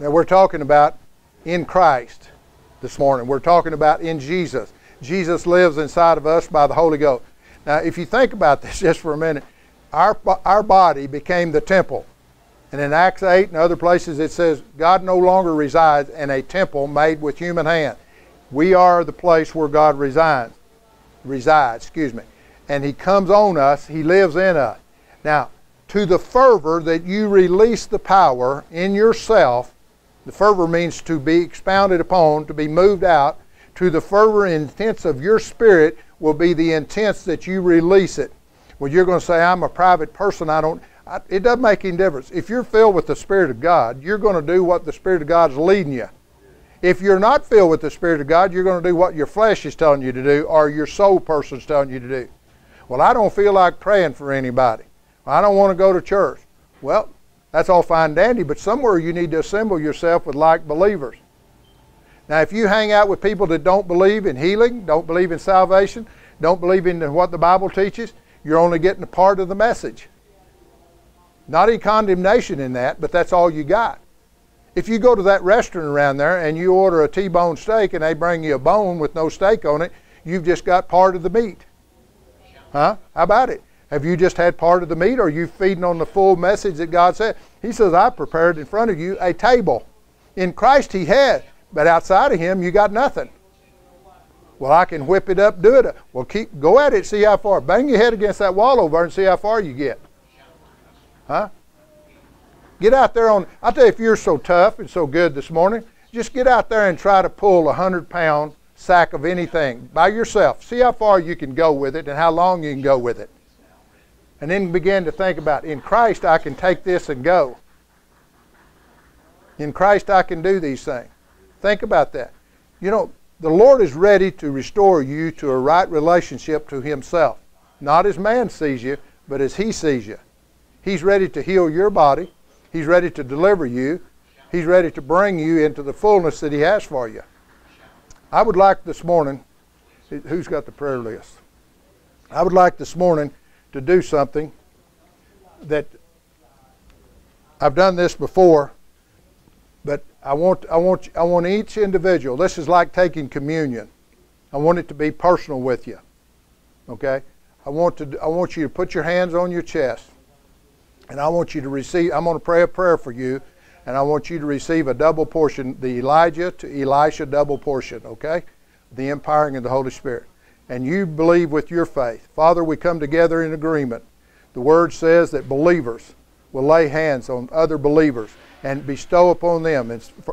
Now we're talking about in Christ this morning. We're talking about in Jesus. Jesus lives inside of us by the Holy Ghost. Now, if you think about this just for a minute, our, our body became the temple. And in Acts 8 and other places it says God no longer resides in a temple made with human hand. We are the place where God resides. Resides, excuse me. And he comes on us, he lives in us. Now, to the fervor that you release the power in yourself, the fervor means to be expounded upon, to be moved out, to the fervor intents of your spirit will be the intents that you release it. Well, you're going to say, I'm a private person. I don't. I, it doesn't make any difference. If you're filled with the Spirit of God, you're going to do what the Spirit of God is leading you. If you're not filled with the Spirit of God, you're going to do what your flesh is telling you to do or your soul person's telling you to do. Well, I don't feel like praying for anybody. I don't want to go to church. Well, that's all fine and dandy, but somewhere you need to assemble yourself with like believers. Now, if you hang out with people that don't believe in healing, don't believe in salvation, don't believe in what the Bible teaches, you're only getting a part of the message. Not any condemnation in that, but that's all you got. If you go to that restaurant around there and you order a T-bone steak and they bring you a bone with no steak on it, you've just got part of the meat. Huh? How about it? Have you just had part of the meat or are you feeding on the full message that God said? He says, I prepared in front of you a table. In Christ he had. But outside of him, you got nothing. Well, I can whip it up, do it. Well, keep go at it, see how far. Bang your head against that wall over and see how far you get. Huh? Get out there on. I tell you, if you're so tough and so good this morning, just get out there and try to pull a hundred pound sack of anything by yourself. See how far you can go with it and how long you can go with it. And then begin to think about in Christ I can take this and go. In Christ I can do these things. Think about that. You know, the Lord is ready to restore you to a right relationship to Himself. Not as man sees you, but as He sees you. He's ready to heal your body. He's ready to deliver you. He's ready to bring you into the fullness that He has for you. I would like this morning, who's got the prayer list? I would like this morning to do something that I've done this before, but I want, I want, I want each individual. This is like taking communion. I want it to be personal with you. Okay? I want to, I want you to put your hands on your chest, and I want you to receive. I'm going to pray a prayer for you, and I want you to receive a double portion, the Elijah to Elisha double portion. Okay? The empowering of the Holy Spirit. And you believe with your faith. Father, we come together in agreement. The Word says that believers will lay hands on other believers and bestow upon them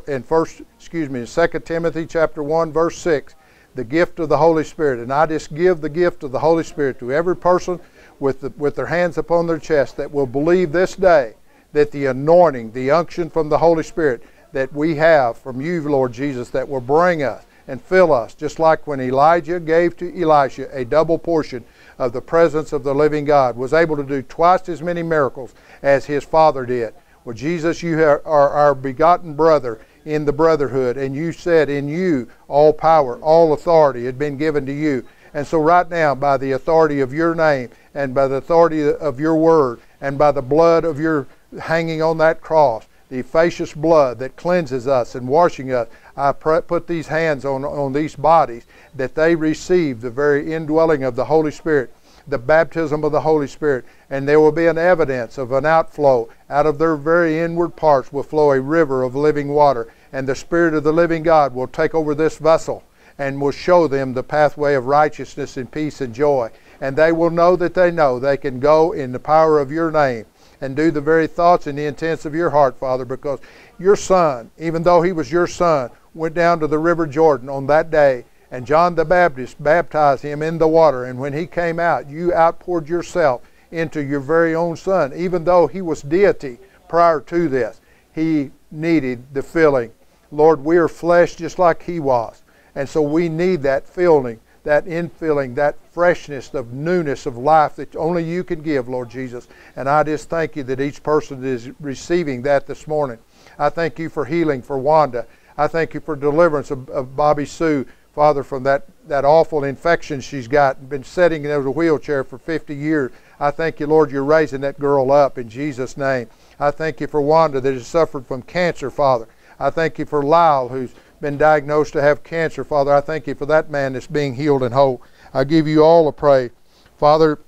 in, first excuse me in 2 timothy chapter 1 verse 6 the gift of the holy spirit and i just give the gift of the holy spirit to every person with, the, with their hands upon their chest that will believe this day that the anointing the unction from the holy spirit that we have from you lord jesus that will bring us and fill us just like when elijah gave to elisha a double portion of the presence of the living god was able to do twice as many miracles as his father did well, Jesus, you are our begotten brother in the brotherhood, and you said in you all power, all authority had been given to you. And so, right now, by the authority of your name, and by the authority of your word, and by the blood of your hanging on that cross, the efficacious blood that cleanses us and washing us, I put these hands on, on these bodies that they receive the very indwelling of the Holy Spirit the baptism of the Holy Spirit, and there will be an evidence of an outflow. Out of their very inward parts will flow a river of living water, and the Spirit of the living God will take over this vessel and will show them the pathway of righteousness and peace and joy. And they will know that they know they can go in the power of your name and do the very thoughts and the intents of your heart, Father, because your Son, even though he was your Son, went down to the River Jordan on that day and John the Baptist baptized him in the water. And when he came out, you outpoured yourself into your very own son. Even though he was deity prior to this, he needed the filling. Lord, we are flesh just like he was. And so we need that filling, that infilling, that freshness of newness of life that only you can give, Lord Jesus. And I just thank you that each person is receiving that this morning. I thank you for healing for Wanda. I thank you for deliverance of, of Bobby Sue Father, from that, that awful infection she's got, and been sitting in a wheelchair for 50 years. I thank you, Lord, you're raising that girl up in Jesus' name. I thank you for Wanda that has suffered from cancer, Father. I thank you for Lyle, who's been diagnosed to have cancer. Father, I thank you for that man that's being healed and whole. I give you all a praise. Father,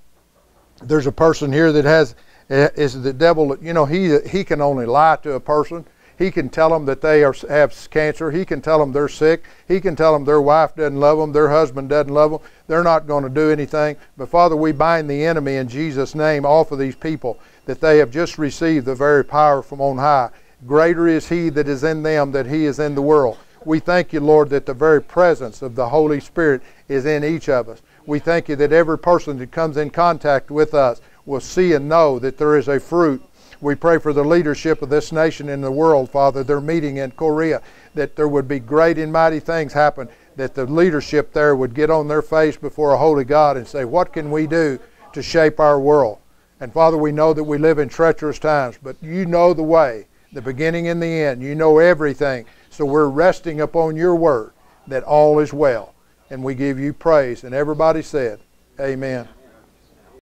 there's a person here that has eh, is the devil. You know, he he can only lie to a person. He can tell them that they are, have cancer. He can tell them they're sick. He can tell them their wife doesn't love them, their husband doesn't love them. They're not going to do anything. But Father, we bind the enemy in Jesus' name off of these people that they have just received the very power from on high. Greater is He that is in them than He is in the world. We thank you, Lord, that the very presence of the Holy Spirit is in each of us. We thank you that every person that comes in contact with us will see and know that there is a fruit. We pray for the leadership of this nation in the world, Father. They're meeting in Korea, that there would be great and mighty things happen, that the leadership there would get on their face before a holy God and say, What can we do to shape our world? And Father, we know that we live in treacherous times, but you know the way, the beginning and the end. You know everything. So we're resting upon your word that all is well. And we give you praise. And everybody said, Amen.